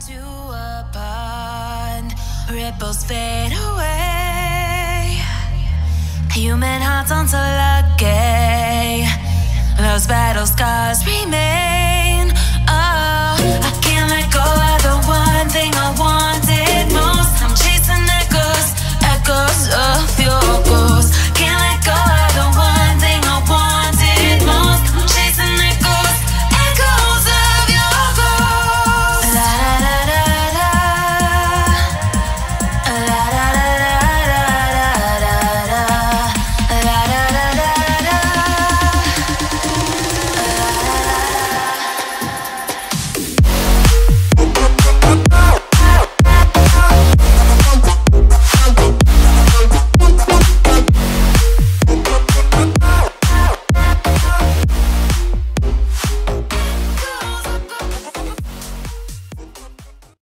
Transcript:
into a pond. Ripples fade away. Human hearts aren't so lucky. Those battle scars remain.